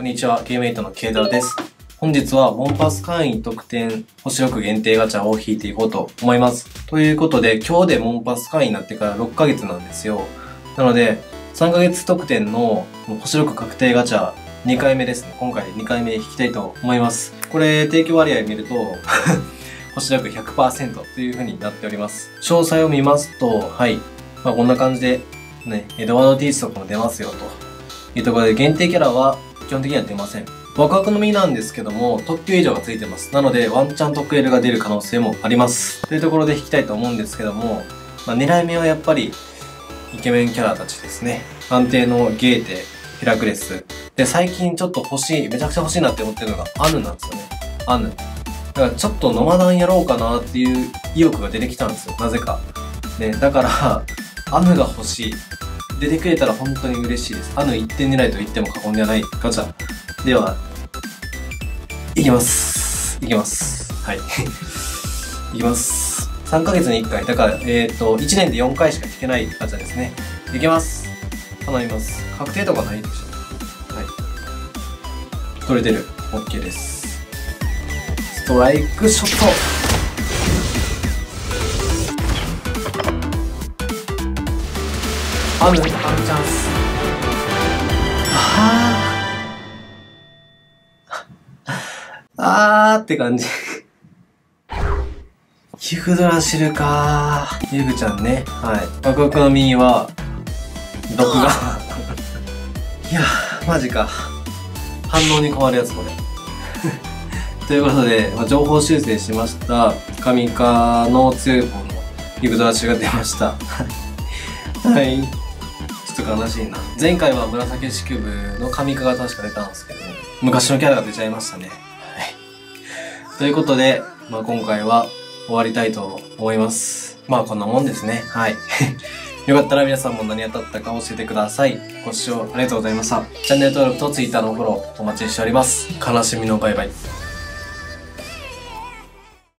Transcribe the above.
こんにちは、ゲームエイトのケイダです。本日は、モンパス会員特典星6限定ガチャを引いていこうと思います。ということで、今日でモンパス会員になってから6ヶ月なんですよ。なので、3ヶ月特典の星6確定ガチャ2回目ですね。今回2回目引きたいと思います。これ、提供割合見ると、星6 100%という風になっております。詳細を見ますと、はい。まあこんな感じで、ね、エドワード・ティースとかも出ますよというところで、限定キャラは基本的には出ません。ワクワクの実なんですけども、特級以上がついてます。なので、ワンチャン特 L が出る可能性もあります。というところで引きたいと思うんですけども、まあ、狙い目はやっぱり、イケメンキャラたちですね。安定のゲーテ、ヘラクレス。で、最近ちょっと欲しい、めちゃくちゃ欲しいなって思ってるのがアヌなんですよね。アヌ。だからちょっとノマダンやろうかなっていう意欲が出てきたんですよ。なぜか。ね、だから、アヌが欲しい。出てくれたら本当に嬉しいです。アヌ1点狙いと言っても過言ではないガチャ。では、いきます。いきます。はい。いきます。3ヶ月に1回。だから、えっ、と、1年で4回しか引けないガチャですね。いきます。頼みます。確定とかないでしょ。はい。取れてる。OK です。ストライクショットアヌ、アヌチャンス。あー。あーって感じ。ユグドラシルかー。ユグちゃんね。はい。ワクワクの実は、毒が。いやー、マジか。反応に困るやつ、これ。ということで、まあ、情報修正しました。神化の強い方のユグドラシルが出ました。はい。ちょっと悲しいな。前回は紫式部の神化が確か出たんですけど、昔のキャラが出ちゃいましたね。はい。ということで、まあ今回は終わりたいと思います。まあこんなもんですね。はい。よかったら皆さんも何当たったか教えてください。ご視聴ありがとうございました。チャンネル登録と Twitter のフォローお待ちしております。悲しみのバイバイ。